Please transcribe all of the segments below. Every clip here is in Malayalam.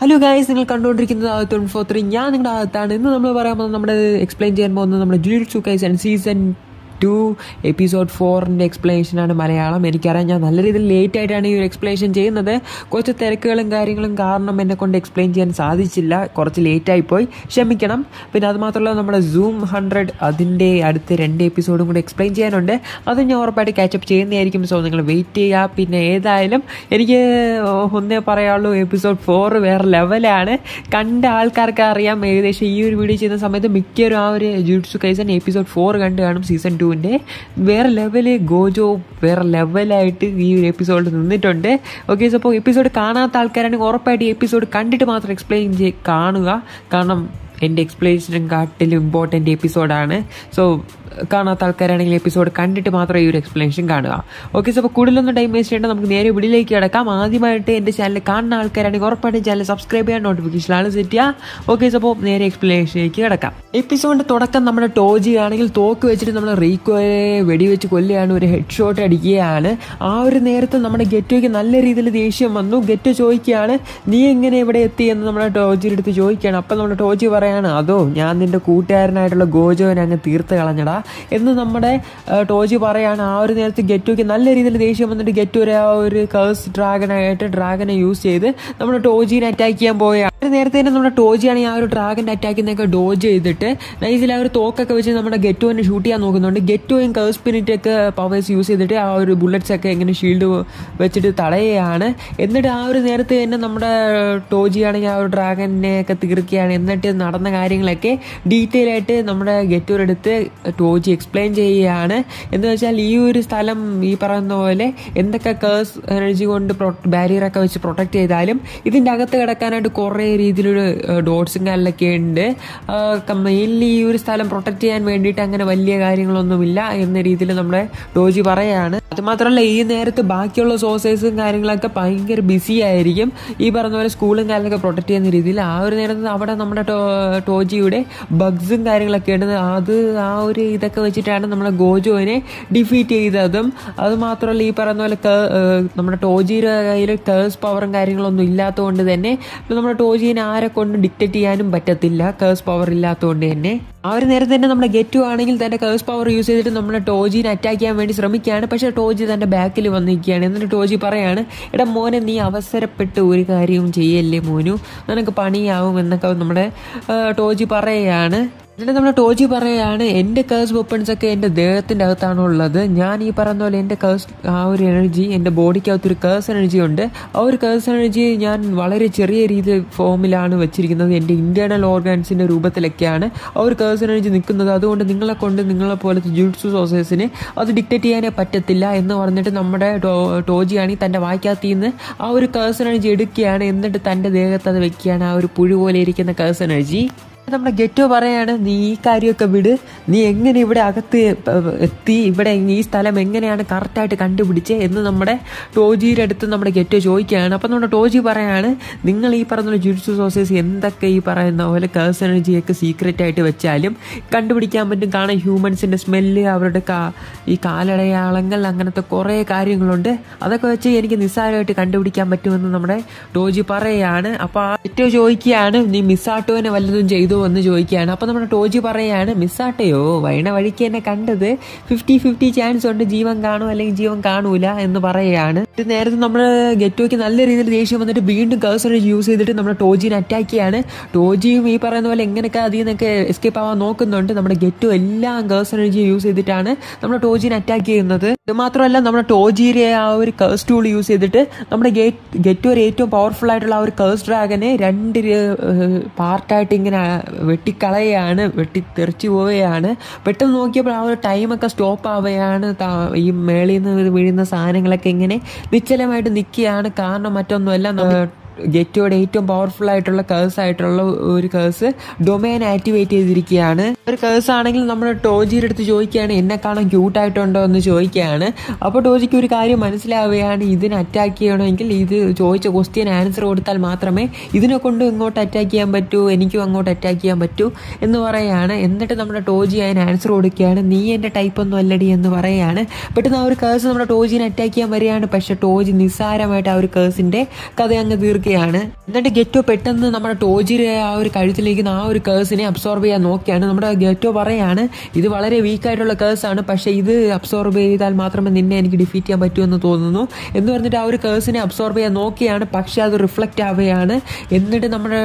ഹലോ ഗായ്സ് നിങ്ങൾ കണ്ടുകൊണ്ടിരിക്കുന്നത് ട്വന്റി ഫോർ ത്രീ ഞാൻ നിങ്ങളുടെ ആദ്യത്താണ് ഇന്ന് നമ്മൾ പറയാൻ പോകുന്നത് നമ്മുടെ എക്സ്പ്ലെയിൻ ചെയ്യാൻ പോകുന്നത് നമ്മുടെ ജുലിറ്റ്സു ചുക്കൈസ് ആൻഡ് സീസൺ ടു എപ്പിസോഡ് ഫോറിന്റെ എക്സ്പ്ലനേഷനാണ് മലയാളം. എനിക്കറിയാം ഞാൻ നല്ല രീതിയിൽ ലേറ്റ് ആയിട്ടാണ് ഈ ഒരു എക്സ്പ്ലനേഷൻ ചെയ്യുന്നത്. കുറച്ച് തിരക്കുകളും കാര്യങ്ങളും കാരണം എന്നെ കൊണ്ട് എക്സ്പ്ലെയിൻ ചെയ്യാൻ സാധിച്ചില്ല. കുറച്ച് ലേറ്റായി പോയി. ക്ഷമിക്കണം. പിന്നെ അതുമാത്രമല്ല നമ്മുടെ സൂം ഹൺഡ്രഡ് അതിന്റെ അടുത്ത രണ്ട് എപ്പിസോഡും കൂടി എക്സ്പ്ലെയിൻ ചെയ്യാനുണ്ട്. അത് ഞാൻ ഉറപ്പായിട്ട് കാച്ചപ്പ് ചെയ്യുന്നതായിരിക്കും. സോ നിങ്ങൾ വെയിറ്റ് ചെയ്യുക. പിന്നെ ഏതായാലും എനിക്ക് ഒന്നേ പറയാനുള്ളൂ. എപ്പിസോഡ് ഫോർ വേറെ ലെവലാണ് കണ്ട ആൾക്കാർക്ക് അറിയാം. ഏകദേശം ഈ ഒരു വീഡിയോ ചെയ്യുന്ന സമയത്ത് മിക്കവരും ആ ഒരു ജുഡ്സു കൈസൻ എപ്പിസോഡ് ഫോർ കണ്ട് കാണും. സീസൺ ടുവിന്റെ വേറെ ലെവൽ ഗോജോ വേറെ ലെവലായിട്ട് ഈ ഒരു എപ്പിസോഡിൽ നിന്നിട്ടുണ്ട്. ഓക്കെ സോ അപ്പോൾ എപ്പിസോഡ് കാണാത്ത ആൾക്കാരാണെങ്കിൽ ഉറപ്പായിട്ട് ഈ എപ്പിസോഡ് കണ്ടിട്ട് മാത്രം എക്സ്പ്ലെയിൻ ചെയ്ത് കാണുക. കാരണം എന്റെ എക്സ്പ്ലനേഷനും കാട്ടിലും ഇമ്പോർട്ടന്റ് എപ്പിസോഡാണ് സോ കാണാത്ത ആൾക്കാരാണെങ്കിൽ എപ്പിസോഡ് കണ്ടിട്ട് മാത്രം ഈ ഒരു എക്സ്പ്ലനേഷൻ കാണുക. ഓക്കെ സോ കൂടുതലൊന്നും ടൈം വേസ്റ്റ് ചെയ്യേണ്ട നമുക്ക് നേരെ വീഡിയോയിലേക്ക് കിടക്കാം. ആദ്യമായിട്ട് എന്റെ ചാനൽ കാണുന്ന ആൾക്കാരാണെങ്കിൽ ഉറപ്പായിട്ടും ചാനൽ സബ്സ്ക്രൈബ് ചെയ്യാൻ നോട്ടിഫിക്കേഷനാണ് സെറ്റ് ചെയ്യുക. ഓക്കെ സോ നേരെ എക്സ്പ്ലനേഷനിലേക്ക് കിടക്കാം. എപ്പിസോഡിന്റെ തുടക്കം നമ്മുടെ ടോജി ആണെങ്കിൽ തോക്ക് വെച്ചിട്ട് നമ്മൾ റീക്കോയെ വെടിവെച്ച് കൊല്ലുകയാണ് ഒരു ഹെഡ് ഷോട്ട് അടിക്കുകയാണ്. ആ ഒരു നേരത്ത് നമ്മുടെ ഗെറ്റോയ്ക്ക് നല്ല രീതിയിൽ ദേഷ്യം വന്നു. ഗെറ്റോ ചോദിക്കുകയാണ് നീ എങ്ങനെ ഇവിടെ എത്തി? എന്ന് നമ്മുടെ ടോജിയുടെ അടുത്ത് ചോദിക്കുകയാണ്. അപ്പം നമ്മുടെ ടോജി പറയാണ് അതോ ഞാൻ നിന്റെ കൂട്ടുകാരനായിട്ടുള്ള ഗോജോനെ അങ്ങ് തീർത്ത് കളഞ്ഞടാ. എന്ന് നമ്മുടെ ടോജി പറയാണ്. ആ ഒരു നേരത്തെ ഗെറ്റോയ്ക്ക് നല്ല രീതിയിൽ ദേഷ്യം വന്നിട്ട് ഗെറ്റോ ഒരു ആ ഒരു കേഴ്സ് ഡ്രാഗനായിട്ട് ഡ്രാഗനെ യൂസ് ചെയ്ത് നമ്മുടെ ടോജിനെ അറ്റാക്ക് ചെയ്യാൻ പോവുകയാണ്. ഒരു നേരത്തെ തന്നെ നമ്മുടെ ടോജിയാണ് ആ ഒരു ഡ്രാഗന്റെ അറ്റാക്കിനൊക്കെ ഡോജ് ചെയ്തിട്ട് നൈസിൽ ആ ഒരു തോക്കൊക്കെ വെച്ച് നമ്മുടെ ഗെറ്റോനെ ഷൂട്ട് ചെയ്യാൻ നോക്കുന്നുണ്ട്. ഗെറ്റോയും കേഴ്സ് സ്പിരിറ്റ് ഒക്കെ പവേഴ്സ് യൂസ് ചെയ്തിട്ട് ആ ഒരു ബുള്ളറ്റ്സ് ഒക്കെ എങ്ങനെ ഷീൽഡ് വെച്ചിട്ട് തടയുകയാണ്. എന്നിട്ട് ആ ഒരു നേരത്തെ തന്നെ നമ്മുടെ ടോജിയാണെങ്കിൽ ആ ഒരു ഡ്രാഗനെ ഒക്കെ തീർക്കുകയാണ്. എന്നിട്ട് നടന്ന കാര്യങ്ങളൊക്കെ ഡീറ്റെയിൽ ആയിട്ട് നമ്മുടെ ഗെറ്റോരെടുത്ത് ടോജി എക്സ്പ്ലെയിൻ ചെയ്യുകയാണ്. എന്ന് വെച്ചാൽ ഈ ഒരു സ്ഥലം ഈ പറയുന്ന പോലെ എന്തൊക്കെ കേഴ്സ് എനർജി കൊണ്ട് ബാരിയറൊക്കെ വെച്ച് പ്രൊട്ടക്ട് ചെയ്താലും ഇതിന്റെ അകത്ത് കിടക്കാനായിട്ട് കുറേ രീതിയിലൊരു ഡോട്ട്സും കാര്യങ്ങളൊക്കെ ഉണ്ട്. മെയിൻലി ഈ ഒരു സ്ഥലം പ്രൊട്ടക്ട് ചെയ്യാൻ വേണ്ടിയിട്ട് അങ്ങനെ വലിയ കാര്യങ്ങളൊന്നുമില്ല എന്ന രീതിയിൽ നമ്മുടെ ഡോജി പറയാണ്. അതുമാത്രമല്ല ഈ നേരത്ത് ബാക്കിയുള്ള സോഴ്സേഴ്സും കാര്യങ്ങളൊക്കെ ഭയങ്കര ബിസി ആയിരിക്കും. ഈ പറഞ്ഞ പോലെ സ്കൂളും കാര്യങ്ങളൊക്കെ പ്രൊട്ടക്ട് ചെയ്യുന്ന രീതിയിൽ ആ ഒരു നേരത്ത് അവിടെ നമ്മുടെ ടോജിയുടെ ബഗ്സും കാര്യങ്ങളൊക്കെ ഉണ്ട്. അത് ആ ഒരു ഇതൊക്കെ വെച്ചിട്ടാണ് നമ്മുടെ ഗോജോനെ ഡിഫീറ്റ് ചെയ്തതും. അതുമാത്രമല്ല ഈ പറയുന്ന പോലെ നമ്മുടെ ടോജിയുടെ കയ്യിൽ കേഴ്സ് പവറും കാര്യങ്ങളൊന്നും ഇല്ലാത്തതുകൊണ്ട് തന്നെ നമ്മുടെ ടോജീനെ ആരെ കൊണ്ട് ഡിക്റ്റേറ്റ് ചെയ്യാനും പറ്റത്തില്ല. കേഴ്സ് പവർ ഇല്ലാത്തതുകൊണ്ട് തന്നെ. ഒരു നേരത്തെ തന്നെ നമ്മുടെ ഗെറ്റു ആണെങ്കിൽ തന്റെ കേഴ്സ് പവർ യൂസ് ചെയ്തിട്ട് നമ്മളെ ടോജിനെ അറ്റാക്ക് ചെയ്യാൻ വേണ്ടി ശ്രമിക്കുകയാണ്. പക്ഷെ ടോജി തന്റെ ബാക്കിൽ വന്നിരിക്കുകയാണ്. എന്നിട്ട് ടോജി പറയാണ് എടാ മോനെ നീ അവസരപ്പെട്ട് ഒരു കാര്യവും ചെയ്യല്ലേ മോനു? നിനക്ക് പണിയാവും എന്നൊക്കെ നമ്മുടെ ടോജി പറയുകയാണ് എന്നിട്ട് നമ്മൾ ടോജി പറയാണ് എന്റെ കേഴ്സ് വെപ്പൺസ് ഒക്കെ എന്റെ ദേഹത്തിന്റെ അകത്താണ് ഉള്ളത് ഞാൻ ഈ പറയുന്ന പോലെ എന്റെ കേഴ്സ് ആ ഒരു എനർജി എന്റെ ബോഡിക്കകത്തൊരു കേഴ്സ് എനർജി ഉണ്ട്. ആ ഒരു കേഴ്സ് എനർജി ഞാൻ വളരെ ചെറിയ രീതി ഫോമിലാണ് വെച്ചിരിക്കുന്നത് എന്റെ ഇന്റേർണൽ ഓർഗാൻസിന്റെ രൂപത്തിലൊക്കെയാണ്. ആ ഒരു കേഴ്സ് എനർജി നിൽക്കുന്നത്. അതുകൊണ്ട് നിങ്ങളെ കൊണ്ട് നിങ്ങളെ പോലത്തെ ജുഡ്സു സോസേഴ്സിന് അത് ഡിക്റ്റേറ്റ് ചെയ്യാനേ പറ്റത്തില്ല എന്ന് പറഞ്ഞിട്ട് നമ്മുടെ ടോജിയാണെങ്കിൽ തന്റെ വായിക്കകത്ത് നിന്ന് ആ ഒരു കേഴ്സ് എനർജി എടുക്കുകയാണ്. എന്നിട്ട് തന്റെ ദേഹത്ത് അത് വെക്കുകയാണ്. ആ ഒരു പുഴു പോലെ ഇരിക്കുന്ന കേഴ്സ് എനർജി നമ്മുടെ ഗെറ്റോ പറയാണ് നീ ഈ കാര്യമൊക്കെ വിട്. നീ എങ്ങനെ ഇവിടെ അകത്ത് എത്തി? ഇവിടെ ഈ സ്ഥലം എങ്ങനെയാണ് കറക്റ്റായിട്ട് കണ്ടുപിടിച്ച്? എന്ന് നമ്മുടെ ടോജിയുടെ അടുത്ത് നമ്മുടെ ഗെറ്റോ ചോദിക്കുകയാണ്. അപ്പം നമ്മുടെ ടോജി പറയാണ് നിങ്ങൾ ഈ പറയുന്ന ജുഡ്സു സോഴ്സസ് എന്തൊക്കെ ഈ പറയുന്ന പോലെ കേഴ്സ് എനർജിയൊക്കെ സീക്രറ്റ് ആയിട്ട് വെച്ചാലും കണ്ടുപിടിക്കാൻ പറ്റും. കാണാൻ ഹ്യൂമൻസിന്റെ സ്മെല്ല് അവരുടെ കാ ഈ കാലടയാളങ്ങൾ അങ്ങനത്തെ കുറേ കാര്യങ്ങളുണ്ട്. അതൊക്കെ വെച്ച് എനിക്ക് നിസ്സാരമായിട്ട് കണ്ടുപിടിക്കാൻ പറ്റുമെന്ന് നമ്മുടെ ടോജി പറയുകയാണ് അപ്പോൾ ആ ഗെറ്റോ ചോദിക്കുകയാണ് നീ മിസ്സാട്ടുവിനെ വല്ലതും ചെയ്തു? എന്ന് ചോദിക്കുകയാണ്. അപ്പോൾ നമ്മുടെ ടോജി പറയുകയാണ് മിസ്സാട്ടയോ വൈണ വഴിക്ക് എന്നെ കണ്ടത് ഫിഫ്റ്റി ഫിഫ്റ്റി ചാൻസ് ഉണ്ട് ജീവൻ കാണും അല്ലെങ്കിൽ ജീവൻ കാണൂല എന്ന് പറയുകയാണ് ഇത് നേരത്തെ നമ്മൾ ഗെറ്റോയ്ക്ക് നല്ല രീതിയിൽ ദേഷ്യം വന്നിട്ട് വീണ്ടും കേസർ യൂസ് ചെയ്തിട്ട് നമ്മുടെ ടോജിനെ അറ്റാക്ക് ചെയ്യാണ്. ടോജിയും ഈ പറയുന്ന പോലെ എങ്ങനെയൊക്കെ അതിൽ നിന്നൊക്കെ എസ്കേപ്പ് ആവാൻ നോക്കുന്നുണ്ട്. നമ്മുടെ ഗെറ്റോ എല്ലാം കേഴ്സ് എനർജി യൂസ് ചെയ്തിട്ടാണ് നമ്മുടെ ടോജിനെ അറ്റാക്ക് ചെയ്യുന്നത്. ഇത് മാത്രമല്ല നമ്മുടെ ടോജിയുടെ ആ ഒരു കേസ് ടൂൾ യൂസ് ചെയ്തിട്ട് നമ്മുടെ ഗെറ്റോ ഏറ്റവും പവർഫുൾ ആയിട്ടുള്ള ആ ഒരു കേസ് ഡ്രാഗനെ രണ്ട് പാർട്ടായിട്ട് ഇങ്ങനെ വെട്ടിക്കളയാണ് വെട്ടിത്തെറിച്ചു പോവുകയാണ്. പെട്ടെന്ന് നോക്കിയപ്പോൾ ആ ഒരു ടൈമൊക്കെ സ്റ്റോപ്പ് ആവുകയാണ്. ഈ മേളിൽ നിന്ന് വീഴുന്ന സാധനങ്ങളൊക്കെ ഇങ്ങനെ നിശ്ചലമായിട്ട് നിൽക്കുകയാണ്. കാരണം മറ്റൊന്നുമല്ല ഗെറ്റോയുടെ ഏറ്റവും പവർഫുൾ ആയിട്ടുള്ള കേഴ്സ് ആയിട്ടുള്ള ഒരു കേഴ്സ് ഡൊമൈൻ ആക്ടിവേറ്റ് ചെയ്തിരിക്കുകയാണ്. ഒരു കേഴ്സ് ആണെങ്കിൽ നമ്മൾ ടോജിയുടെ അടുത്ത് ചോദിക്കുകയാണ് എന്നെ കാണാൻ ക്യൂട്ടായിട്ടുണ്ടോ എന്ന് ചോദിക്കുകയാണ്. അപ്പോൾ ടോജിക്ക് ഒരു കാര്യം മനസ്സിലാവുകയാണ് ഇതിന് അറ്റാക്ക് ചെയ്യണമെങ്കിൽ ഇത് ചോദിച്ച ക്വസ്റ്റ്യൻ ആൻസർ കൊടുത്താൽ മാത്രമേ ഇതിനെ കൊണ്ട് ഇങ്ങോട്ട് അറ്റാക്ക് ചെയ്യാൻ പറ്റൂ എനിക്കും അങ്ങോട്ട് അറ്റാക്ക് ചെയ്യാൻ പറ്റൂ എന്ന് പറയുകയാണ്. എന്നിട്ട് നമ്മുടെ ടോജി അതിന് ആൻസർ കൊടുക്കുകയാണ് നീ എന്റെ ടൈപ്പ് ഒന്നും അല്ലടി എന്ന് പറയുകയാണ്. പെട്ടെന്ന് ആ ഒരു കേഴ്സ് നമ്മുടെ ടോജിനെ അറ്റാക്ക് ചെയ്യാൻ വരികയാണ്. പക്ഷെ ടോജി നിസ്സാരമായിട്ട് ആ ഒരു കേഴ്സിന്റെ കഥ അങ്ങ് തീർക്കുകയാണ് നോക്കുകയാണ് എന്നിട്ട് ഗെറ്റോ പെട്ടെന്ന് നമ്മുടെ ടോജിയുടെ ആ ഒരു കഴുത്തിലിരിക്കുന്ന ആ ഒരു കേഴ്സിനെ അബ്സോർബ് ചെയ്യാൻ നോക്കിയാണ്. നമ്മുടെ ഗെറ്റോ പറയാണ് ഇത് വളരെ വീക്കായിട്ടുള്ള ആണ് പക്ഷേ ഇത് അബ്സോർബ് ചെയ്താൽ മാത്രമേ നിന്നെ എനിക്ക് ഡിഫീറ്റ് ചെയ്യാൻ പറ്റൂ എന്ന് തോന്നുന്നു. എന്ന് പറഞ്ഞിട്ട് ആ ഒരു കേഴ്സിനെ അബ്സോർബ് ചെയ്യാൻ നോക്കിയാണ് പക്ഷേ അത് റിഫ്ലക്റ്റ് ആവുകയാണ്. എന്നിട്ട് നമ്മുടെ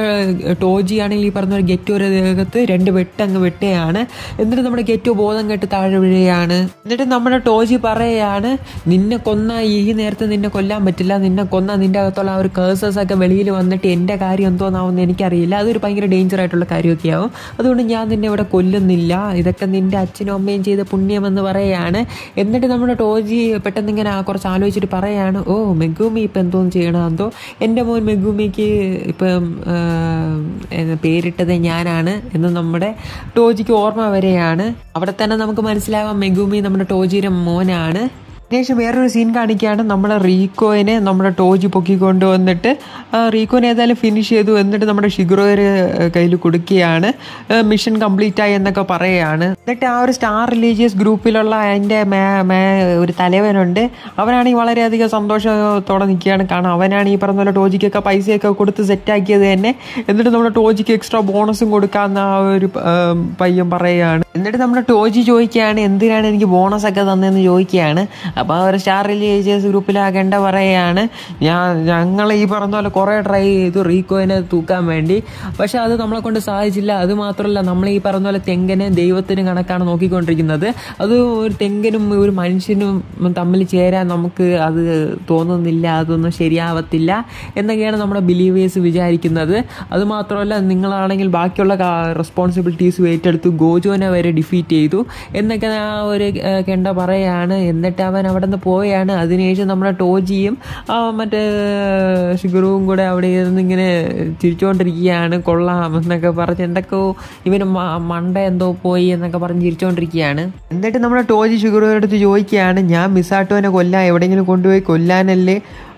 ടോജി ആണെങ്കിൽ ഈ പറഞ്ഞ ഗെറ്റോയുടെ ദേഹത്ത് രണ്ട് വെട്ടങ്ങ് വെട്ടുകയാണ്. എന്നിട്ട് നമ്മുടെ ഗെറ്റോ ബോധം കെട്ട് താഴെ വീഴുകയാണ്. എന്നിട്ട് നമ്മുടെ ടോജി പറയുകയാണ് നിന്നെ കൊന്ന ഈ നേരത്തെ നിന്നെ കൊല്ലാൻ പറ്റില്ല. നിന്നെ കൊന്ന നിന്റെ അകത്തുള്ള ആ ഒരു കേഴ്സസ് ഒക്കെ വെളിയിൽ വന്നിട്ട് എന്റെ കാര്യം എന്തോന്നാവുമെന്ന് എനിക്കറിയില്ല. അതൊരു ഭയങ്കര ഡേഞ്ചർ ആയിട്ടുള്ള കാര്യമൊക്കെ ആവും അതുകൊണ്ട് ഞാൻ നിന്നെ ഇവിടെ കൊല്ലുന്നില്ല. ഇതൊക്കെ നിന്റെ അച്ഛനും അമ്മയും ചെയ്ത പുണ്യമെന്ന് പറയുകയാണ് എന്നിട്ട് നമ്മുടെ ടോജി പെട്ടെന്ന് ഇങ്ങനെ കുറച്ച് ആലോചിച്ചിട്ട് പറയാണ് ഓ മെഗൂമി ഇപ്പം എന്തോന്ന് ചെയ്യണം എന്തോ? എന്റെ മോൻ മെഗൂമിക്ക് ഇപ്പം പേരിട്ടത് ഞാനാണ്. എന്ന് നമ്മുടെ ടോജിക്ക് ഓർമ്മ വരെയാണ്. അവിടെ തന്നെ നമുക്ക് മനസ്സിലാവാം മെഗൂമി നമ്മുടെ ടോജിയുടെ മോനാണ്. ശേഷം വേറൊരു സീൻ കാണിക്കുകയാണ് നമ്മുടെ റീക്കോയിനെ നമ്മുടെ ടോജ് പൊക്കിക്കൊണ്ട് വന്നിട്ട് റീക്കോനെ ഏതായാലും ഫിനിഷ് ചെയ്തു എന്നിട്ട് നമ്മുടെ ഷിഗ്രോയുടെ കയ്യിൽ കൊടുക്കുകയാണ്. മിഷൻ കംപ്ലീറ്റ് ആയി എന്നൊക്കെ പറയുകയാണ്. എന്നിട്ട് ആ ഒരു സ്റ്റാർ റിലീജിയസ് ഗ്രൂപ്പിലുള്ള അതിന്റെ മേ മേ ഒരു തലവനുണ്ട്. അവനാണെങ്കിൽ വളരെയധികം സന്തോഷത്തോടെ നിൽക്കുകയാണ്. കാരണം അവനാണ് ഈ പറഞ്ഞ പോലെ ടോജിക്കൊക്കെ പൈസയൊക്കെ കൊടുത്ത് സെറ്റാക്കിയത് തന്നെ. എന്നിട്ട് നമ്മുടെ ടോജിക്ക് എക്സ്ട്രാ ബോണസും കൊടുക്കാമെന്ന് ആ ഒരു പയ്യൻ പറയുകയാണ്. എന്നിട്ട് നമ്മൾ ടോജി ചോദിക്കുകയാണ് എന്തിനാണ് എനിക്ക് ബോണസ് ഒക്കെ തന്നതെന്ന് ചോദിക്കുകയാണ്. അപ്പോൾ അവർ സ്റ്റാർ റിലീജിയസ് ഗ്രൂപ്പിലാകേണ്ട പറയുകയാണ് ഞാൻ ഞങ്ങൾ ഈ പറഞ്ഞ പോലെ കുറേ ട്രൈ ചെയ്തു റീക്കോയിനെ തൂക്കാൻ വേണ്ടി. പക്ഷെ അത് നമ്മളെ കൊണ്ട് സാധിച്ചില്ല. അത് മാത്രമല്ല നമ്മൾ ഈ പറഞ്ഞ പോലെ തെങ്ങിനെ ദൈവത്തിന് കണക്കാണ് നോക്കിക്കൊണ്ടിരിക്കുന്നത്. അത് ഒരു തെങ്ങനും ഒരു മനുഷ്യനും തമ്മിൽ ചേരാൻ നമുക്ക് അത് തോന്നുന്നില്ല അതൊന്നും ശരിയാവത്തില്ല എന്നൊക്കെയാണ് നമ്മുടെ ബിലീവേഴ്സ് വിചാരിക്കുന്നത്. അത് മാത്രമല്ല നിങ്ങളാണെങ്കിൽ ബാക്കിയുള്ള റെസ്പോൺസിബിലിറ്റീസ് ഏറ്റെടുത്ത് ഗോജോനെ വരെ ഡിഫീറ്റ് ചെയ്തു. എന്നൊക്കെ ആ ഒരു കെണ്ട പറയാണ്. എന്നിട്ട് അവൻ അവിടെ നിന്ന് പോയാണ്. അതിനുശേഷം നമ്മുടെ ടോജിയും മറ്റേ ഷിഗുറുവും കൂടെ അവിടെ ഇരുന്ന് ഇങ്ങനെ ചിരിച്ചുകൊണ്ടിരിക്കുകയാണ് കൊള്ളാം എന്നൊക്കെ പറഞ്ഞ് എന്തൊക്കെയോ ഇവന് മണ്ട എന്തോ പോയി എന്നൊക്കെ പറഞ്ഞ് ചിരിച്ചുകൊണ്ടിരിക്കുകയാണ് എന്നിട്ട് നമ്മുടെ ടോജി ഷിഗുറുവിന്റെ അടുത്ത് ചോദിക്കുകയാണ് ഞാൻ മിസാട്ടോനെ കൊല്ലാൻ എവിടെയെങ്കിലും കൊണ്ടുപോയി കൊല്ലാനല്ലേ?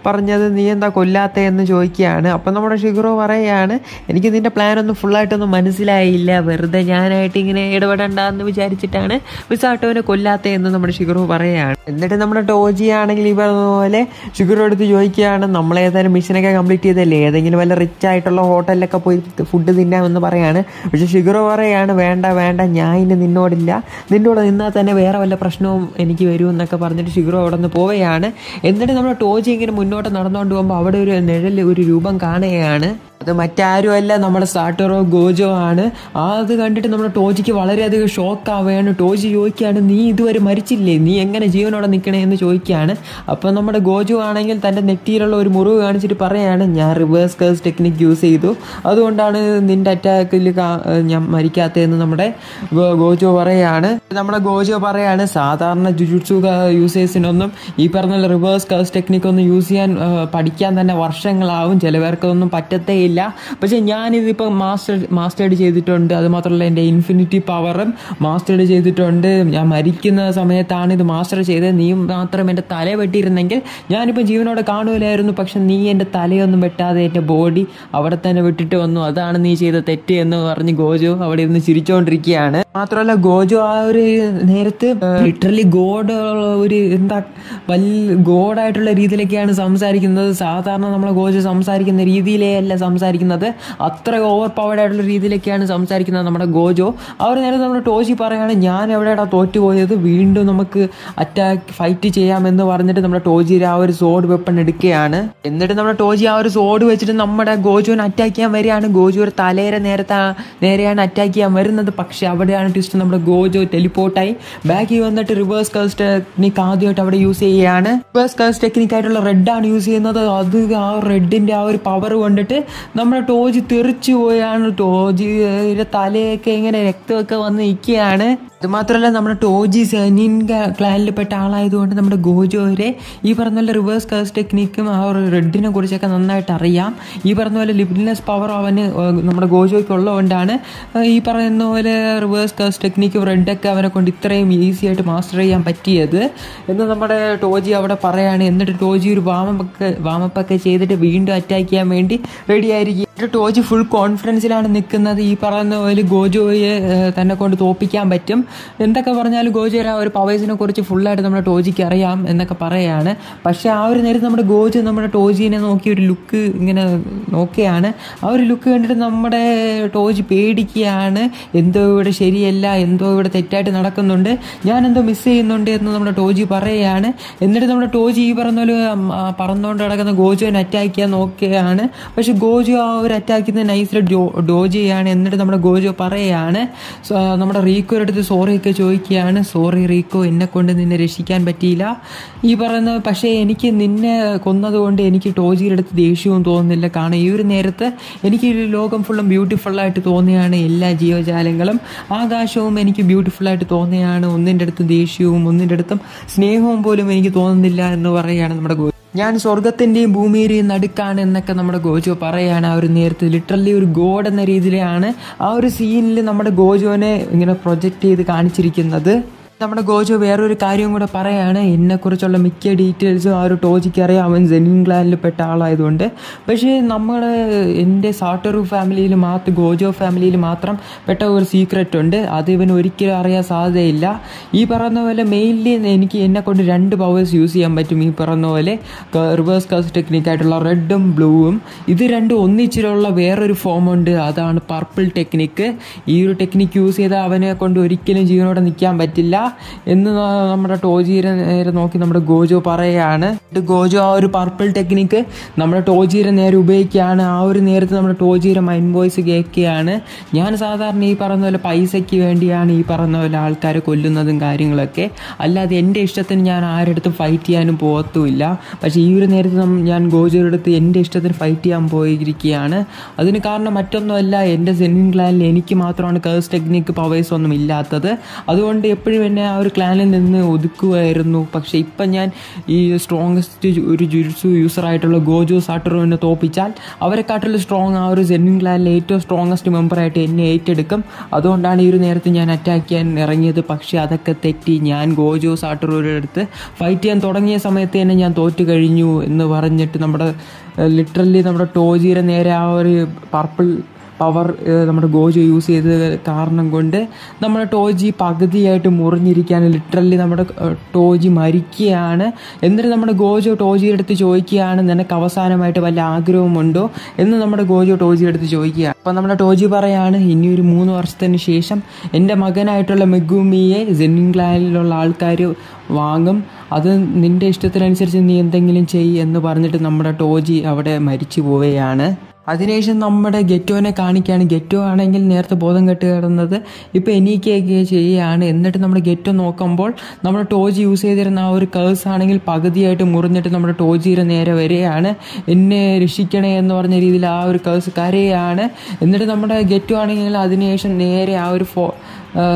പറഞ്ഞത് നീ എന്താ കൊല്ലാത്ത എന്ന് ചോദിക്കുകയാണ്. അപ്പം നമ്മുടെ ഷിഗുറോ പറയുകയാണ് എനിക്ക് നിന്റെ പ്ലാൻ ഒന്നും ഫുള്ളായിട്ടൊന്നും മനസ്സിലായില്ല. വെറുതെ ഞാനായിട്ട് ഇങ്ങനെ ഇടപെടണ്ട എന്ന് വിചാരിച്ചിട്ടാണ് മിസാട്ടോനെ കൊല്ലാത്ത എന്ന് നമ്മുടെ ഷിഗുറോ പറയുകയാണ് എന്നിട്ട് നമ്മുടെ ടോജി ആണെങ്കിൽ ഈ പറഞ്ഞ പോലെ ഷിഗുറോ എടുത്ത് ചോദിക്കുകയാണ് നമ്മൾ ഏതായാലും മിഷനൊക്കെ കംപ്ലീറ്റ് ചെയ്തല്ലേ? ഏതെങ്കിലും വല്ല റിച്ച് ആയിട്ടുള്ള ഹോട്ടലിലൊക്കെ പോയി ഫുഡ് തിന്നാമെന്ന് പറയാണ്. പക്ഷെ ഷിഗുറോ പറയാണ് വേണ്ട വേണ്ട ഞാൻ ഇനി നിന്നോടില്ല. നിന്നോട് നിന്നാൽ തന്നെ വേറെ വല്ല പ്രശ്നവും എനിക്ക് വരും എന്നൊക്കെ പറഞ്ഞിട്ട് ഷിഗുറോ അവിടെ നിന്ന് പോവുകയാണ്. എന്നിട്ട് നമ്മുടെ ടോജി ഇങ്ങനെ മുന്നോട്ട് നടന്നുകൊണ്ട് പോകുമ്പോൾ അവിടെ ഒരു നിഴൽ ഒരു രൂപം കാണുകയാണ്. അത് മറ്റാരും അല്ല നമ്മുടെ സാട്ടറോ ഗോജോ ആണ്. അത് കണ്ടിട്ട് നമ്മുടെ ടോജിക്ക് വളരെയധികം ഷോക്ക് ആവുകയാണ് ടോജി ചോദിക്കുകയാണ് നീ ഇതുവരെ മരിച്ചില്ലേ? നീ എങ്ങനെ ജീവനോടെ നിൽക്കണേ? എന്ന് ചോദിക്കുകയാണ്. അപ്പം നമ്മുടെ ഗോജു ആണെങ്കിൽ തന്റെ നെറ്റിയിലുള്ള ഒരു മുറിവ് കാണിച്ചിട്ട് പറയാണ് ഞാൻ റിവേഴ്സ് കേസ് ടെക്നിക്ക് യൂസ് ചെയ്തു. അതുകൊണ്ടാണ് നിന്റെ അറ്റാക്കിൽ ഞാൻ മരിക്കാത്തതെന്ന് നമ്മുടെ ഗോജോ പറയാണ്. നമ്മുടെ ഗോജോ പറയാണ് സാധാരണ ജുജുട്സു യൂസേഴ്സിനൊന്നും ഈ പറഞ്ഞ റിവേഴ്സ് കേസ് ടെക്നിക്കൊന്നും യൂസ് ചെയ്യാൻ ആ, പഠിക്കാൻ തന്നെ വർഷങ്ങളാവും. ചിലവർക്കൊന്നും പറ്റത്തേ ഇല്ല പക്ഷേ ഞാനിതിപ്പോൾ മാസ്റ്റർ മാസ്റ്റേഡ് ചെയ്തിട്ടുണ്ട്. അതുമാത്രമല്ല എന്റെ ഇൻഫിനിറ്റി പവറും മാസ്റ്റേഡ് ചെയ്തിട്ടുണ്ട്. ഞാൻ മരിക്കുന്ന സമയത്താണ് ഇത് മാസ്റ്റർ ചെയ്തത്. നീ മാത്രം എന്റെ തല വെട്ടിയിരുന്നെങ്കിൽ ഞാനിപ്പോൾ ജീവനോടെ കാണുമില്ലായിരുന്നു പക്ഷെ നീ എന്റെ തലയൊന്നും വെട്ടാതെ എന്റെ ബോഡി അവിടെ തന്നെ വിട്ടിട്ട് വന്നു. അതാണ് നീ ചെയ്ത തെറ്റ് എന്ന് പറഞ്ഞ് ഗോജോ അവിടെ ഇരുന്ന് ചിരിച്ചുകൊണ്ടിരിക്കുകയാണ് മാത്രമല്ല ഗോജോ ആ ഒരു നേരത്ത് ലിറ്ററലി ഗോഡ് ഒരു എന്താ വലിയ ഗോഡായിട്ടുള്ള രീതിയിലൊക്കെയാണ് സംസാരിക്കുന്നത് സാധാരണ നമ്മളെ കോച്ച് സംസാരിക്കുന്ന രീതിയിലേ അല്ല സംസാരിക്കുന്നത്. അത്ര ഓവർ പവർഡ് ആയിട്ടുള്ള രീതിയിലൊക്കെയാണ് സംസാരിക്കുന്നത് നമ്മുടെ ഗോജോ. അവർ നേരെ നമ്മുടെ ടോച്ചി പറയുകയാണ് ഞാൻ എവിടെയാടാ തോറ്റുപോയത്? വീണ്ടും നമുക്ക് അറ്റാക്ക് ഫൈറ്റ് ചെയ്യാമെന്ന് പറഞ്ഞിട്ട് നമ്മുടെ ടോജിയുടെ ആ ഒരു സോഡ് വെപ്പൺ എടുക്കുകയാണ്. എന്നിട്ട് നമ്മുടെ ടോജി ആ ഒരു സോഡ് വെച്ചിട്ട് നമ്മുടെ ഗോജോനെ അറ്റാക്ക് ചെയ്യാൻ വരികയാണ്. ഗോജുവിന്റെ തലേരെ നേരത്തെ നേരെയാണ് അറ്റാക്ക് ചെയ്യാൻ വരുന്നത്. പക്ഷേ അവിടെയാണ് ട്വിസ്റ്റ് നമ്മുടെ ഗോജോ ടെലിപ്പോർട്ടായി ബാക്കി വന്നിട്ട് റിവേഴ്സ് കേഴ്സ് ടെക്നിക് ആദ്യമായിട്ട് അവിടെ യൂസ് ചെയ്യുകയാണ്. റിവേഴ്സ് കേഴ്സ് ടെക്നിക് ആയിട്ടുള്ള റെഡ് ആണ് യൂസ് ചെയ്യുന്നത്? അത് ആ റെഡിന്റെ ആ ഒരു പവർ കൊണ്ടിട്ട് നമ്മുടെ ടോജി തെറിച്ചു പോയാണ്. ടോജിയുടെ തലയൊക്കെ ഇങ്ങനെ രക്തമൊക്കെ വന്ന് നിൽക്കുകയാണ്. അത് മാത്രമല്ല നമ്മുടെ ടോജി സനിൻ ക്ലാനിൽ പെട്ട ആളായതുകൊണ്ട് നമ്മുടെ ഗോജോരെ ഈ പറഞ്ഞ പോലെ റിവേഴ്സ് കേഴ്സ് ടെക്നിക്കും ആ ഒരു റെഡിനെ കുറിച്ചൊക്കെ നന്നായിട്ട് അറിയാം. ഈ പറഞ്ഞ പോലെ ലിമിറ്റ്ലെസ് പവർ അവന് നമ്മുടെ ഗോജോയ്ക്ക് ഉള്ളതുകൊണ്ടാണ് ഈ പറയുന്ന പോലെ റിവേഴ്സ് കേഴ്സ് ടെക്നിക്കും റെഡൊക്കെ അവനെ കൊണ്ട് ഇത്രയും ഈസി ആയിട്ട് മാസ്റ്റർ ചെയ്യാൻ പറ്റിയത്. എന്ന് നമ്മുടെ ടോജി അവിടെ പറയുകയാണ് എന്നിട്ട് ടോജി ഒരു വാമപ്പൊക്കെ വാമപ്പൊക്കെ ചെയ്തിട്ട് വീണ്ടും അറ്റാക്ക് ചെയ്യാൻ വേണ്ടി റെഡി ആയിരിക്കും. ഒരു ടോജി ഫുൾ കോൺഫിഡൻസിലാണ് നിൽക്കുന്നത്. ഈ പറയുന്ന പോലെ ഗോജോയെ തന്നെ കൊണ്ട് തോപ്പിക്കാൻ പറ്റും. എന്തൊക്കെ പറഞ്ഞാലും ഗോജോയുടെ ആ ഒരു പവേഴ്സിനെ കുറിച്ച് ഫുള്ളായിട്ട് നമ്മുടെ ടോജിക്ക് അറിയാം എന്നൊക്കെ പറയുകയാണ് പക്ഷേ ആ ഒരു നേരം നമ്മുടെ ഗോജു നമ്മുടെ ടോജിനെ നോക്കി ഒരു ലുക്ക് ഇങ്ങനെ നോക്കുകയാണ്. ആ ഒരു ലുക്ക് കണ്ടിട്ട് നമ്മുടെ ടോജ് പേടിക്കുകയാണ്. എന്തോ ഇവിടെ ശരിയല്ല എന്തോ ഇവിടെ തെറ്റായിട്ട് നടക്കുന്നുണ്ട്. ഞാൻ എന്തോ മിസ് ചെയ്യുന്നുണ്ട് എന്ന് നമ്മുടെ ടോജി പറയുകയാണ് എന്നിട്ട് നമ്മുടെ ടോജി ഈ പറഞ്ഞ പോലെ പറന്നുകൊണ്ട് കിടക്കുന്ന ഗോജുവിനെ അറ്റാക്ക് ചെയ്യാൻ നോക്കുകയാണ്. പക്ഷെ ഗോജു ആ ഒരു അറ്റാക്ക് നിന്ന് നൈസിൽ ഡോ ഡോ ചെയ്യാണ്. എന്നിട്ട് നമ്മുടെ ഗോജോ പറയുകയാണ് നമ്മുടെ റീക്കോയുടെ അടുത്ത് സോറിയൊക്കെ ചോദിക്കുകയാണ്. സോറി റീക്കോ എന്നെ കൊണ്ട് നിന്നെ രക്ഷിക്കാൻ പറ്റിയില്ല. ഈ പറയുന്ന പക്ഷേ എനിക്ക് നിന്നെ കൊന്നതുകൊണ്ട് എനിക്ക് ടോജിയുടെ അടുത്ത് ദേഷ്യവും തോന്നുന്നില്ല. കാരണം ഈ ഒരു നേരത്ത് എനിക്ക് ഈ ലോകം ഫുള്ളും ബ്യൂട്ടിഫുള്ളായിട്ട് തോന്നിയാണ് എല്ലാ ജീവജാലങ്ങളും. ആകാശവും എനിക്ക് ബ്യൂട്ടിഫുള്ളായിട്ട് തോന്നിയാണ്. ഒന്നിന്റെ അടുത്ത് ദേഷ്യവും ഒന്നിന്റെ അടുത്തും സ്നേഹവും പോലും എനിക്ക് തോന്നുന്നില്ല എന്ന് പറയുകയാണ് നമ്മുടെ ഞാൻ സ്വർഗത്തിന്റെയും ഭൂമിയുടെയും നടുക്കാണ് എന്നൊക്കെ നമ്മുടെ ഗോജോ പറയുകയാണ് ആ ഒരു നേരത്തെ ലിറ്ററലി ഒരു ഗോഡ് എന്ന രീതിയിലാണ് ആ ഒരു സീനിൽ നമ്മുടെ ഗോജോനെ ഇങ്ങനെ പ്രൊജക്റ്റ് ചെയ്ത് കാണിച്ചിരിക്കുന്നത്. നമ്മുടെ ഗോജു വേറൊരു കാര്യം കൂടെ പറയാണ്. എന്നെക്കുറിച്ചുള്ള മിക്ക ഡീറ്റെയിൽസും ആ ഒരു ടോജിക്ക് അറിയാം. അവൻ ജെനിൻ ക്ലാനിൽ പെട്ട ആളായതുകൊണ്ട്. പക്ഷേ നമ്മൾ എന്റെ സാട്ടറു ഫാമിലിയിൽ മാത്രം ഗോജോ ഫാമിലിയിൽ മാത്രം പെട്ട ഒരു സീക്രറ്റ് ഉണ്ട് അത് ഇവൻ ഒരിക്കലും അറിയാൻ സാധ്യതയില്ല. ഈ പറയുന്ന പോലെ മെയിൻലി എനിക്ക് എന്നെ കൊണ്ട് രണ്ട് പവേഴ്സ് യൂസ് ചെയ്യാൻ പറ്റും ഈ പറയുന്ന പോലെ. റിവേഴ്സ് കസ് ടെക്നിക്കായിട്ടുള്ള റെഡും ബ്ലൂവും. ഇത് രണ്ടും ഒന്നിച്ചിലുള്ള വേറൊരു ഫോം ഉണ്ട്. അതാണ് പർപ്പിൾ ടെക്നിക്ക്. ഈ ഒരു ടെക്നിക്ക് യൂസ് ചെയ്താൽ അവനെ കൊണ്ട് ഒരിക്കലും ജീവനോടെ നിൽക്കാൻ പറ്റില്ല. എന്ന് നമ്മുടെ ടോജീരെ നേരെ നോക്കി നമ്മുടെ ഗോജോ പറയുകയാണ് ഗോജോ ആ ഒരു പർപ്പിൾ ടെക്നിക്ക് നമ്മുടെ ടോജീരെ നേരെ ഉപയോഗിക്കുകയാണ്. ആ ഒരു നേരത്തെ നമ്മുടെ ടോജീരെ മൈൻഡ് വോയിസ് കേൾക്കുകയാണ്. ഞാൻ സാധാരണ ഈ പറയുന്ന പോലെ പൈസയ്ക്ക് വേണ്ടിയാണ് ഈ പറയുന്ന പോലെ ആൾക്കാരെ കൊല്ലുന്നതും കാര്യങ്ങളൊക്കെ. അല്ലാതെ എന്റെ ഇഷ്ടത്തിന് ഞാൻ ആരുടെ ഫൈറ്റ് ചെയ്യാനും പോകത്തുമില്ല. പക്ഷേ ഈ ഒരു നേരത്ത് ഞാൻ ഗോജോയുടെ അടുത്ത് എന്റെ ഇഷ്ടത്തിന് ഫൈറ്റ് ചെയ്യാൻ പോയിരിക്കുകയാണ്. അതിന് കാരണം മറ്റൊന്നുമല്ല എന്റെ സെനിൻ ക്ലാനിൽ എനിക്ക് മാത്രമാണ് കേഴ്സ് ടെക്നിക്ക് പവേഴ്സ് ഒന്നും ഇല്ലാത്തത്. അതുകൊണ്ട് എപ്പോഴും ആ ഒരു ക്ലാനിൽ നിന്ന് ഒതുക്കുമായിരുന്നു പക്ഷേ ഇപ്പം ഞാൻ ഈ സ്ട്രോങ്ങസ്റ്റ് ഒരു ജുരുസു യൂസറായിട്ടുള്ള ഗോജോ സാട്ടറുവിനെ തോപ്പിച്ചാൽ അവരെക്കാട്ടുള്ള സ്ട്രോങ് ആ ഒരു സെന്നിൻ ക്ലാനിലെ ഏറ്റവും സ്ട്രോങ്ങസ്റ്റ് മെമ്പറായിട്ട് എന്നെ ഏറ്റെടുക്കും. അതുകൊണ്ടാണ് ഈ ഒരു നേരത്തെ ഞാൻ അറ്റാക്ക് ചെയ്യാൻ ഇറങ്ങിയത്. പക്ഷേ അതൊക്കെ തെറ്റി ഞാൻ ഗോജോ സാട്ടറുടെ അടുത്ത് ഫൈറ്റ് ചെയ്യാൻ തുടങ്ങിയ സമയത്ത് തന്നെ ഞാൻ തോറ്റു കഴിഞ്ഞു എന്ന് പറഞ്ഞിട്ട് നമ്മുടെ ലിറ്ററലി നമ്മുടെ ടോജിയുടെ നേരെ ആ ഒരു പർപ്പിൾ പവർ നമ്മുടെ ഗോജോ യൂസ് ചെയ്ത കാരണം കൊണ്ട് നമ്മുടെ ടോജി പകുതിയായിട്ട് മുറിഞ്ഞിരിക്കുകയാണ്. ലിറ്ററലി നമ്മുടെ ടോജി മരിക്കുകയാണ്. എന്നിട്ട് നമ്മുടെ ഗോജോ ടോജിയുടെ അടുത്ത് ചോദിക്കുകയാണ് നിനക്ക് അവസാനമായിട്ട് വല്ല ആഗ്രഹമുണ്ടോ? എന്ന് നമ്മുടെ ഗോജോ ടോജിയുടെ അടുത്ത് ചോദിക്കുകയാണ്. അപ്പം നമ്മുടെ ടോജി പറയാണ് ഇനി ഒരു മൂന്ന് വർഷത്തിന് ശേഷം എന്റെ മകനായിട്ടുള്ള മെഗുമിയെ ജെന്നിൻഗ്ലാൻഡിലുള്ള ആൾക്കാർ വാങ്ങും. അത് നിന്റെ ഇഷ്ടത്തിനനുസരിച്ച് നീ എന്തെങ്കിലും ചെയ്യ് എന്ന് പറഞ്ഞിട്ട് നമ്മുടെ ടോജി അവിടെ മരിച്ചു പോവുകയാണ്. അതിനുശേഷം നമ്മുടെ ഗെറ്റോനെ കാണിക്കുകയാണ്. ഗെറ്റോ ആണെങ്കിൽ നേരത്തെ ബോധം കെട്ട് കിടന്നത് ഇപ്പോൾ എനിക്കൊക്കെ ചെയ്യുകയാണ്. എന്നിട്ട് നമ്മുടെ ഗെറ്റോ നോക്കുമ്പോൾ നമ്മൾ ടോജ് യൂസ് ചെയ്തിരുന്ന ആ ഒരു കേഴ്സ് ആണെങ്കിൽ പകുതിയായിട്ട് മുറിഞ്ഞിട്ട് നമ്മുടെ ടോജിയുടെ നേരെ വരികയാണ് എന്നെ രക്ഷിക്കണേ എന്ന് പറഞ്ഞ രീതിയിൽ ആ ഒരു കേഴ്സ് കരയാണ്. എന്നിട്ട് നമ്മുടെ ഗെറ്റോ ആണെങ്കിൽ അതിനുശേഷം നേരെ ആ ഒരു ഫോ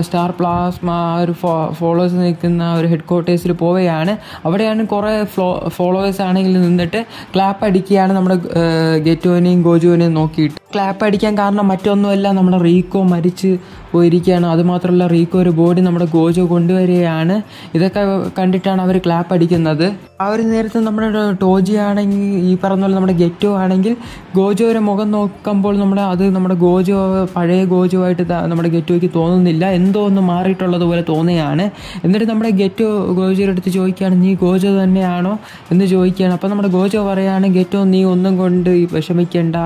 സ്റ്റാർ പ്ലാസ്മ ആ ഒരു ഫോ ഫോളോവേഴ്സ് നിൽക്കുന്ന ഒരു ഹെഡ് ക്വാർട്ടേഴ്സിൽ പോവുകയാണ്. അവിടെയാണ് കുറേ ഫ്ലോ ഫോളോവേഴ്സ് ആണെങ്കിൽ നിന്നിട്ട് ക്ലാപ്പ് അടിക്കുകയാണ് നമ്മുടെ ഗെറ്റോനെയും ഗോജുവിനെയും നോക്കിയിട്ട്. ക്ലാപ്പ് അടിക്കാൻ കാരണം മറ്റൊന്നുമല്ല. നമ്മുടെ റീക്കോ മരിച്ച് പോയിരിക്കുകയാണ്. അതുമാത്രമല്ല റീക്കോ ഒരു ബോഡി നമ്മുടെ ഗോജോ കൊണ്ടുവരികയാണ്. ഇതൊക്കെ കണ്ടിട്ടാണ് അവർ ക്ലാപ്പ് അടിക്കുന്നത്. ആ ഒരു നേരത്ത് നമ്മുടെ ടോജി ആണെങ്കിൽ ഈ പറഞ്ഞ പോലെ നമ്മുടെ ഗെറ്റോ ആണെങ്കിൽ ഗോജോയുടെ മുഖം നോക്കുമ്പോൾ നമ്മുടെ അത് നമ്മുടെ ഗോജോ പഴയ ഗോജോ ആയിട്ട് നമ്മുടെ ഗെറ്റോയ്ക്ക് തോന്നുന്നില്ല. എന്തോ ഒന്ന് മാറിയിട്ടുള്ളത് പോലെ തോന്നുകയാണ്. എന്നിട്ട് നമ്മുടെ ഗെറ്റോ ഗോജോയുടെ അടുത്ത് ചോദിക്കുകയാണ് നീ ഗോജോ തന്നെയാണോ? എന്ന് ചോദിക്കുകയാണ്. അപ്പോൾ നമ്മുടെ ഗോജോ പറയുകയാണ് ഗെറ്റോ നീ ഒന്നും കൊണ്ട് വിഷമിക്കേണ്ട.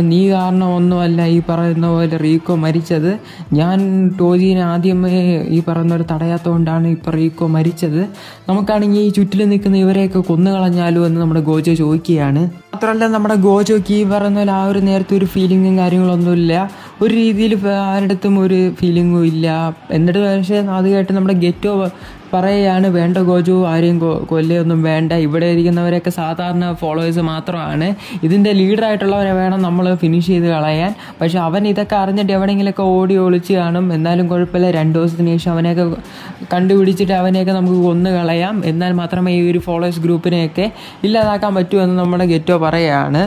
നീ കാരണം ഒന്നുമല്ല ഈ പറയുന്ന പോലെ റീക്കോ മരിച്ചത്. ഞാൻ ടോജീനെ ആദ്യമേ ഈ പറയുന്ന പോലെ തടയാത്തതുകൊണ്ടാണ് ഇപ്പം റീക്കോ മരിച്ചത്. നമുക്കാണെങ്കിൽ ഈ ചുറ്റിൽ നിൽക്കുന്ന ഇവരെയൊക്കെ കൊന്നുകളഞ്ഞാലോ എന്ന് നമ്മുടെ ഗോജോ ചോദിക്കുകയാണ്. മാത്രമല്ല നമ്മുടെ ഗോജോ കീ പറഞ്ഞാൽ ആ ഒരു നേരത്തെ ഒരു ഫീലിങ്ങും കാര്യങ്ങളൊന്നുമില്ല. ഒരു രീതിയിൽ ആരുടെടുത്തും ഒരു ഫീലിങ്ങും ഇല്ല. എന്നിട്ട് പക്ഷേ കേട്ട് നമ്മുടെ ഗെറ്റോ പറയുകയാണ് വേണ്ട ഗോജോ ആരെയും കൊ- കൊല്ലുകയൊന്നും വേണ്ട. ഇവിടെ ഇരിക്കുന്നവരൊക്കെ സാധാരണ ഫോളോവേഴ്സ് മാത്രമാണ്. ഇതിന്റെ ലീഡറായിട്ടുള്ളവരെ വേണം നമ്മൾ ഫിനിഷ് ചെയ്ത് കളയാൻ. പക്ഷെ അവൻ ഇതൊക്കെ അറിഞ്ഞിട്ട് എവിടെയെങ്കിലുമൊക്കെ ഓടി ഒളിച്ച് കാണും. എന്നാലും കുഴപ്പമില്ല രണ്ട് ദിവസത്തിന് ശേഷം അവനെയൊക്കെ കണ്ടുപിടിച്ചിട്ട് അവനെയൊക്കെ നമുക്ക് കൊന്നു കളയാം. എന്നാൽ മാത്രമേ ഈ ഒരു ഫോളോവേഴ്സ് ഗ്രൂപ്പിനെയൊക്കെ ഇല്ലാതാക്കാൻ പറ്റൂ എന്ന് നമ്മുടെ ഗെറ്റോ പറയുകയാണ്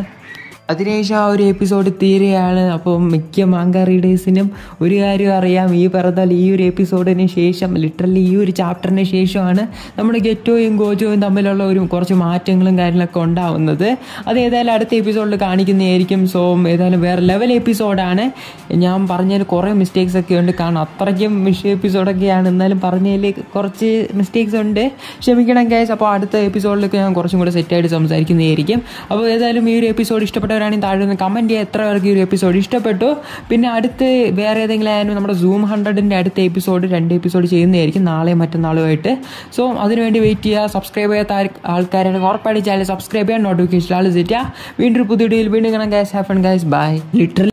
അതിനുശേഷം ആ ഒരു എപ്പിസോഡ് തീരെയാണ്. അപ്പോൾ മിക്ക മാങ്ക റീഡേഴ്സിനും ഒരു കാര്യം അറിയാം. ഈ പറഞ്ഞാൽ ഈ ഒരു എപ്പിസോഡിന് ശേഷം ലിറ്ററലി ഈ ഒരു ചാപ്റ്ററിന് ശേഷമാണ് നമ്മുടെ ഗെറ്റോയും ഗോജോയും തമ്മിലുള്ള ഒരു കുറച്ച് മാറ്റങ്ങളും കാര്യങ്ങളൊക്കെ ഉണ്ടാവുന്നത്. അത് ഏതായാലും അടുത്ത എപ്പിസോഡിൽ കാണിക്കുന്നതായിരിക്കും. സോ ഏതായാലും വേറെ ലെവൽ എപ്പിസോഡാണ് ഞാൻ പറഞ്ഞതിൽ കുറേ മിസ്റ്റേക്സ് ഒക്കെ ഉണ്ട്. കാരണം അത്രയ്ക്കും വിഷയ എപ്പിസോഡൊക്കെയാണ് എന്നാലും പറഞ്ഞതിൽ കുറച്ച് മിസ്റ്റേക്സ് ഉണ്ട്. ക്ഷമിക്കണം ഗൈസ് അപ്പോൾ അടുത്ത എപ്പിസോഡിലൊക്കെ ഞാൻ കുറച്ചും കൂടെ സെറ്റായിട്ട് സംസാരിക്കുന്നതായിരിക്കും. അപ്പോൾ ഏതായാലും ഈ ഒരു എപ്പിസോഡ് ഇഷ്ടപ്പെട്ടവരാണെങ്കിൽ താഴെ ഒന്ന് കമന്റ് ചെയ്യുക എത്ര പേർക്ക് ഈ ഒരു എപ്പിസോഡ് ഇഷ്ടപ്പെട്ടു. പിന്നെ അടുത്ത് വേറെ ഏതെങ്കിലും ആയാലും നമ്മുടെ സൂം ഹൺഡ്രഡിന്റെ അടുത്ത എപ്പിസോഡ് രണ്ട് എപ്പിസോഡ് ചെയ്യുന്നതായിരിക്കും നാളെ മറ്റന്നാളുമായിട്ട്. സോ അതിനുവേണ്ടി വെയിറ്റ് ചെയ്യുക. സബ്സ്ക്രൈബ് ചെയ്യാത്ത ആൾക്കാരാണ് ഉറപ്പായിട്ട് ചാനൽ സബ്സ്ക്രൈബ് ചെയ്യാൻ നോട്ടിഫിക്കേഷൻ ആൾ സെറ്റ് ചെയ്യുക. വീണ്ടും പുതിയ വീണ്ടും കാണാം. Guys and guys bye literally